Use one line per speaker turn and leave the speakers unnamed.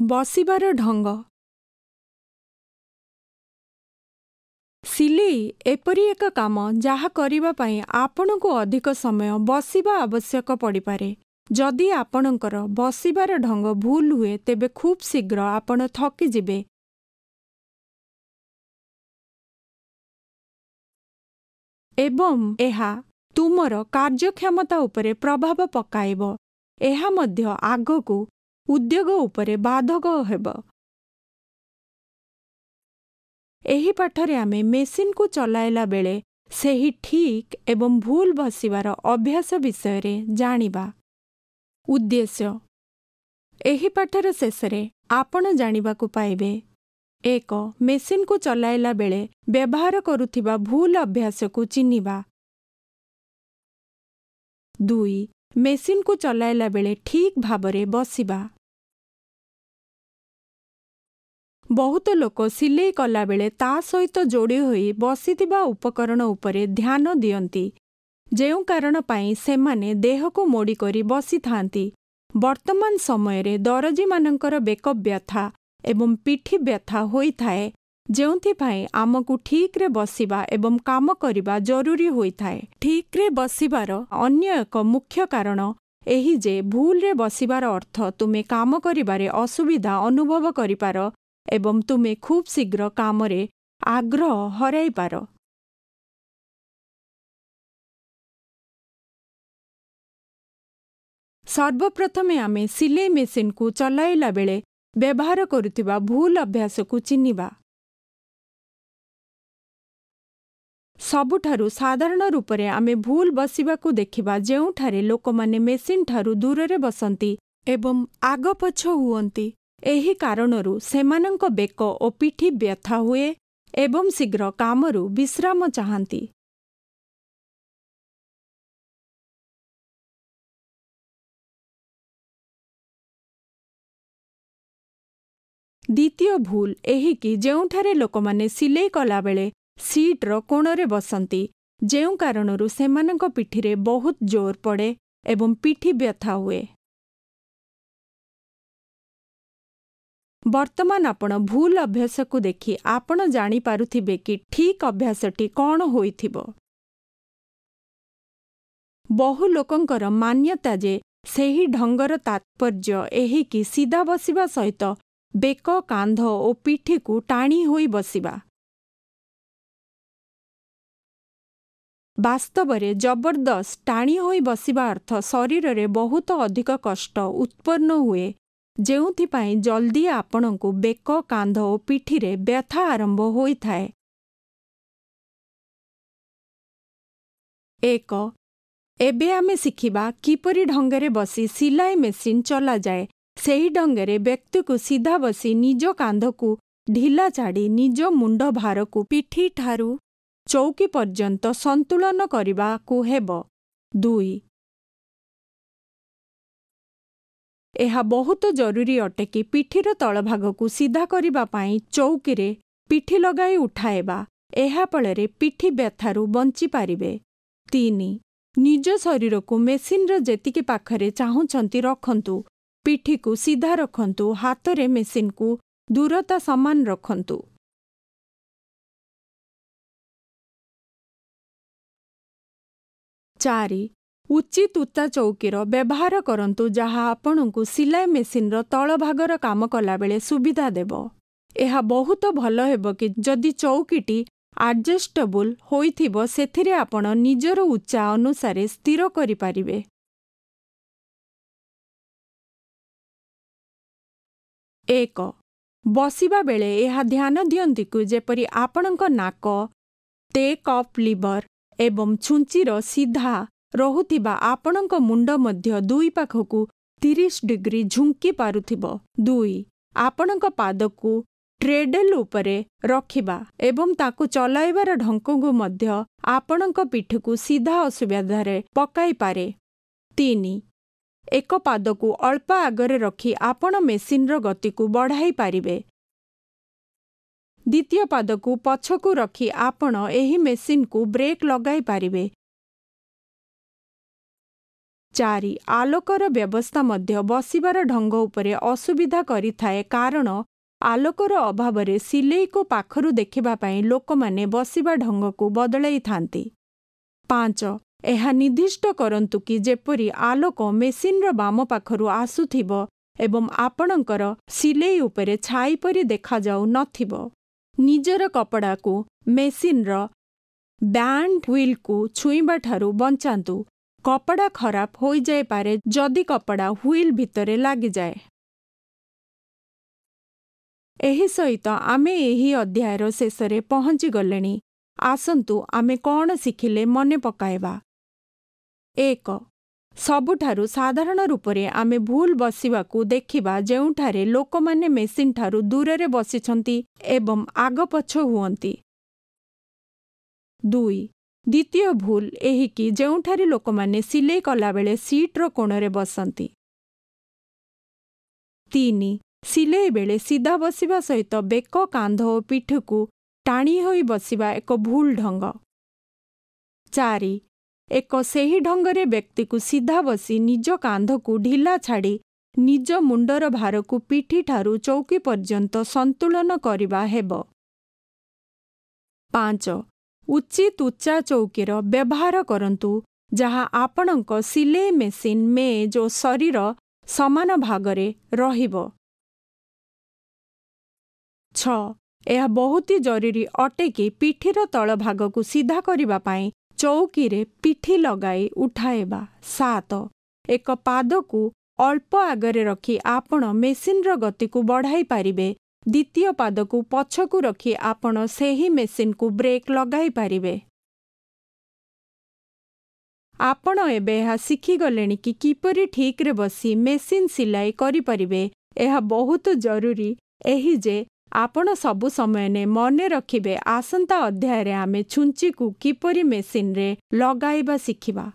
ବସିବାର ଢଙ୍ଗ। ସିଲେଇ ଏପରି ଏକ କାମ ଯାହା କରିବା ପାଇଁ ଆପଣଙ୍କୁ ଅଧିକ ସମୟ ବସିବା ଆବଶ୍ୟକ ପଡ଼ିପାରେ। ଯଦି ଆପଣଙ୍କର ବସିବାର ଢଙ୍ଗ ଭୁଲ ହୁଏ ତେବେ ଖୁବ୍ ଶୀଘ୍ର ଆପଣ ଥକିଯିବେ। ଏବଂ ଏହା ତୁମର କାର୍ଯ୍ୟକ୍ଷମତା ଉପରେ ପ୍ରଭାବ ପକାଇବ। ଏହା ମଧ୍ୟ ଆଗକୁ ଉଦ୍ୟୋଗ ଉପରେ ବାଧକ ହେବ। ଏହି ପାଠରେ ଆମେ ମେସିନକୁ ଚଲାଇଲା ବେଳେ ସେହି ଠିକ୍ ଏବଂ ଭୁଲ ବସିବାର ଅଭ୍ୟାସ ବିଷୟରେ ଜାଣିବା। ଉଦ୍ଦେଶ୍ୟ। ଏହି ପାଠର ଶେଷରେ ଆପଣ ଜାଣିବାକୁ ପାଇବେ ଏକ ମେସିନକୁ ଚଲାଇଲା ବେଳେ ବ୍ୟବହାର କରୁଥିବା ଭୁଲ ଅଭ୍ୟାସକୁ ଚିହ୍ନିବା। ଦୁଇ ମେସିନକୁ ଚଲାଇଲା ବେଳେ ଠିକ୍ ଭାବରେ ବସିବା। ବହୁତ ଲୋକ ସିଲେଇ କଲାବେଳେ ତା ସହିତ ଯୋଡ଼ି ହୋଇ ବସିଥିବା ଉପକରଣ ଉପରେ ଧ୍ୟାନ ଦିଅନ୍ତି। ଯେଉଁ କାରଣ ପାଇଁ ସେମାନେ ଦେହକୁ ମୋଡ଼ି କରି ବସିଥାନ୍ତି। ବର୍ତ୍ତମାନ ସମୟରେ ଦରଜୀମାନଙ୍କର ବେକ ବ୍ୟଥା ଏବଂ ପିଠି ବ୍ୟଥା ହୋଇଥାଏ ଯେଉଁଥିପାଇଁ ଆମକୁ ଠିକ୍ରେ ବସିବା ଏବଂ କାମ କରିବା ଜରୁରୀ ହୋଇଥାଏ। ଠିକ୍ରେ ବସିବାର ଅନ୍ୟ ଏକ ମୁଖ୍ୟ କାରଣ ଏହି ଯେ ଭୁଲରେ ବସିବାର ଅର୍ଥ ତୁମେ କାମ କରିବାରେ ଅସୁବିଧା ଅନୁଭବ କରିପାର ଏବଂ ତୁମେ ଖୁବ୍ ଶୀଘ୍ର କାମରେ ଆଗ୍ରହ ହରାଇପାର। ସର୍ବପ୍ରଥମେ ଆମେ ସିଲେଇ ମେସିନକୁ ଚଲାଇଲା ବେଳେ ବ୍ୟବହାର କରୁଥିବା ଭୁଲ ଅଭ୍ୟାସକୁ ଚିହ୍ନିବା। ସବୁଠାରୁ ସାଧାରଣ ରୂପରେ ଆମେ ଭୁଲ ବସିବାକୁ ଦେଖିବା ଯେଉଁଠାରେ ଲୋକମାନେ ମେସିନ ଠାରୁ ଦୂରରେ ବସନ୍ତି ଏବଂ ଆଗପଛ ହୁଅନ୍ତି। ଏହି କାରଣରୁ ସେମାନଙ୍କ ବେକ ଓ ପିଠି ବ୍ୟଥା ହୁଏ ଏବଂ ଶୀଘ୍ର କାମରୁ ବିଶ୍ରାମ ଚାହାନ୍ତି। ଦ୍ୱିତୀୟ ଭୁଲ ଏହିକି ଯେଉଁଠାରେ ଲୋକମାନେ ସିଲେଇ କଲାବେଳେ ସିଟ୍ର କୋଣରେ ବସନ୍ତି ଯେଉଁ କାରଣରୁ ସେମାନଙ୍କ ପିଠିରେ ବହୁତ ଜୋର ପଡ଼େ ଏବଂ ପିଠି ବ୍ୟଥା ହୁଏ। ବର୍ତ୍ତମାନ ଆପଣ ଭୁଲ ଅଭ୍ୟାସକୁ ଦେଖି ଆପଣ ଜାଣିପାରୁଥିବେ କି ଠିକ୍ ଅଭ୍ୟାସଟି କ'ଣ ହୋଇଥିବ। ବହୁ ଲୋକଙ୍କର ମାନ୍ୟତା ଯେ ସେହି ଢଙ୍ଗର ତାତ୍ପର୍ଯ୍ୟ ଏହିକି ସିଧା ବସିବା ସହିତ ବେକ କାନ୍ଧ ଓ ପିଠିକୁ ଟାଣି ହୋଇ ବସିବା। ବାସ୍ତବରେ ଜବରଦସ୍ତ ଟାଣି ହୋଇ ବସିବା ଅର୍ଥ ଶରୀରରେ ବହୁତ ଅଧିକ କଷ୍ଟ ଉତ୍ପନ୍ନ ହୁଏ ଯେଉଁଥିପାଇଁ ଜଲ୍ଦି ଆପଣଙ୍କୁ ବେକ କାନ୍ଧ ଓ ପିଠିରେ ବ୍ୟଥା ଆରମ୍ଭ ହୋଇଥାଏ। ଏକ ଏବେ ଆମେ ଶିଖିବା କିପରି ଢଙ୍ଗରେ ବସି ସିଲାଇ ମେସିନ ଚଲାଯାଏ। ସେହି ଢଙ୍ଗରେ ବ୍ୟକ୍ତିକୁ ସିଧା ବସି ନିଜ କାନ୍ଧକୁ ଢିଲା ଛାଡ଼ି ନିଜ ମୁଣ୍ଡ ଭାରକୁ ପିଠିଠାରୁ ଚୌକି ପର୍ଯ୍ୟନ୍ତ ସନ୍ତୁଳନ କରିବାକୁ ହେବ। ଦୁଇ ଏହା ବହୁତ ଜରୁରୀ ଅଟେ କି ପିଠିର ତଳଭାଗକୁ ସିଧା କରିବା ପାଇଁ ଚୌକିରେ ପିଠି ଲଗାଇ ଉଠାଇବା ଏହା ଫଳରେ ପିଠି ବ୍ୟଥାରୁ ବଞ୍ଚିପାରିବେ ତିନି ନିଜ ଶରୀରକୁ ମେସିନର ଯେତିକି ପାଖରେ ଚାହୁଁଛନ୍ତି ରଖନ୍ତୁ ପିଠିକୁ ସିଧା ରଖନ୍ତୁ ହାତରେ ମେସିନକୁ ଦୂରତା ସମାନ ରଖନ୍ତୁ। ଚାରି ଉଚିତ ଉତ୍ତା ଚୌକିର ବ୍ୟବହାର କରନ୍ତୁ ଯାହା ଆପଣଙ୍କୁ ସିଲାଇ ମେସିନର ତଳଭାଗର କାମ କଲାବେଳେ ସୁବିଧା ଦେବ। ଏହା ବହୁତ ଭଲ ହେବ କି ଯଦି ଚୌକିଟି ଆଡଜଷ୍ଟେବୁଲ ହୋଇଥିବ ସେଥିରେ ଆପଣ ନିଜର ଉଚ୍ଚା ଅନୁସାରେ ସ୍ଥିର କରିପାରିବେ। ଏକ ବସିବା ବେଳେ ଏହା ଧ୍ୟାନ ଦିଅନ୍ତୁ ଯେପରି ଆପଣଙ୍କ ନାକ ଟେକ୍ ଅଫ୍ ଲିଭର ଏବଂ ଛୁଞ୍ଚିର ସିଧା ରହୁଥିବା ଆପଣଙ୍କ ମୁଣ୍ଡ ମଧ୍ୟ ଦୁଇ ପାଖକୁ ତିରିଶ ଡିଗ୍ରୀ ଝୁଙ୍କି ପାରୁଥିବ। ଦୁଇ ଆପଣଙ୍କ ପାଦକୁ ଟ୍ରେଡେଲ ଉପରେ ରଖିବା ଏବଂ ତାକୁ ଚଲାଇବାର ଢଙ୍କକୁ ମଧ୍ୟ ଆପଣଙ୍କ ପିଠିକୁ ସିଧା ଅସୁବିଧାରେ ପକାଇପାରେ ତିନି ଏକ ପାଦକୁ ଅଳ୍ପ ଆଗରେ ରଖି ଆପଣ ମେସିନର ଗତିକୁ ବଢ଼ାଇ ପାରିବେ। ଦ୍ୱିତୀୟ ପାଦକୁ ପଛକୁ ରଖି ଆପଣ ଏହି ମେସିନକୁ ବ୍ରେକ୍ ଲଗାଇ ପାରିବେ। ଚାରି ଆଲୋକର ବ୍ୟବସ୍ଥା ମଧ୍ୟ ବସିବାର ଢଙ୍ଗ ଉପରେ ଅସୁବିଧା କରିଥାଏ କାରଣ ଆଲୋକର ଅଭାବରେ ସିଲେଇକୁ ପାଖରୁ ଦେଖିବା ପାଇଁ ଲୋକମାନେ ବସିବା ଢଙ୍ଗକୁ ବଦଳାଇଥାନ୍ତି। ପାଞ୍ଚ ଏହା ନିର୍ଦ୍ଦିଷ୍ଟ କରନ୍ତୁ କି ଯେପରି ଆଲୋକ ମେସିନ୍ର ବାମ ପାଖରୁ ଆସୁଥିବ ଏବଂ ଆପଣଙ୍କର ସିଲେଇ ଉପରେ ଛାଇ ପରି ଦେଖାଯାଉ ନଥିବ। ନିଜର କପଡ଼ାକୁ ମେସିନ୍ର ବ୍ୟାଣ୍ଡ ହ୍ୱିଲ୍କୁ ଛୁଇଁବା ଠାରୁ ବଞ୍ଚାନ୍ତୁ କପଡ଼ା ଖରାପ ହୋଇଯାଇପାରେ ଯଦି କପଡ଼ା ହ୍ୱିଲ୍ ଭିତରେ ଲାଗିଯାଏ। ଏହି ସହିତ ଆମେ ଏହି ଅଧ୍ୟାୟର ଶେଷରେ ପହଞ୍ଚିଗଲେଣି। ଆସନ୍ତୁ ଆମେ କ'ଣ ଶିଖିଲେ ମନେ ପକାଇବା। ଏକ ସବୁଠାରୁ ସାଧାରଣ ରୂପରେ ଆମେ ଭୁଲ ବସିବାକୁ ଦେଖିବା ଯେଉଁଠାରେ ଲୋକମାନେ ମେସିନ୍ ଠାରୁ ଦୂରରେ ବସିଛନ୍ତି ଏବଂ ଆଗପଛ ହୁଅନ୍ତି। ଦୁଇ ଦ୍ୱିତୀୟ ଭୁଲ ଏହିକି ଯେଉଁଠାରେ ଲୋକମାନେ ସିଲେଇ କଲାବେଳେ ସିଟ୍ର କୋଣରେ ବସନ୍ତି। ତିନି ସିଲେଇ ବେଳେ ସିଧା ବସିବା ସହିତ ବେକ କାନ୍ଧ ଓ ପିଠକୁ ଟାଣି ହୋଇ ବସିବା ଏକ ଭୁଲ ଢଙ୍ଗ। ଚାରି ଏକ ସେହି ଢଙ୍ଗରେ ବ୍ୟକ୍ତିକୁ ସିଧା ବସି ନିଜ କାନ୍ଧକୁ ଢିଲା ଛାଡ଼ି ନିଜ ମୁଣ୍ଡର ଭାରକୁ ପିଠିଠାରୁ ଚୌକି ପର୍ଯ୍ୟନ୍ତ ସନ୍ତୁଳନ କରିବା ହେବ। ପାଞ୍ଚ ଉଚିତ ଉଚ୍ଚା ଚୌକିର ବ୍ୟବହାର କରନ୍ତୁ ଯାହା ଆପଣଙ୍କ ସିଲେଇ ମେସିନ୍ ମେଜ୍ ଓ ଶରୀର ସମାନ ଭାଗରେ ରହିବ। ଛଅ ଏହା ବହୁତ ଜରୁରୀ ଅଟେ କି ପିଠିର ତଳ ଭାଗକୁ ସିଧା କରିବା ପାଇଁ ଚୌକିରେ ପିଠି ଲଗାଇ ଉଠାଇବା। ସାତ ଏକ ପାଦକୁ ଅଳ୍ପ ଆଗରେ ରଖି ଆପଣ ମେସିନ୍ର ଗତିକୁ ବଢ଼ାଇ ପାରିବେ। ଦ୍ୱିତୀୟ ପାଦକୁ ପଛକୁ ରଖି ଆପଣ ସେହି ମେସିନ୍କୁ ବ୍ରେକ୍ ଲଗାଇ ପାରିବେ। ଆପଣ ଏବେ ଏହା ଶିଖିଗଲେଣି କି କିପରି ଠିକ୍ରେ ବସି ମେସିନ୍ ସିଲାଇ କରିପାରିବେ। ଏହା ବହୁତ ଜରୁରୀ। ଏହି ଯେ ଆପଣ ସବୁ ସମୟରେ ମନେ ରଖିବେ ଆସନ୍ତା ଅଧ୍ୟାୟରେ ଆମେ ଛୁଞ୍ଚିକୁ କିପରି ମେସିନ୍ରେ ଲଗାଇବା ଶିଖିବା।